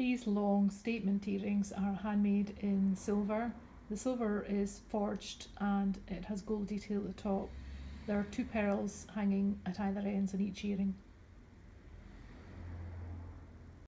These long statement earrings are handmade in silver. The silver is forged and it has gold detail at the top. There are two pearls hanging at either ends in each earring.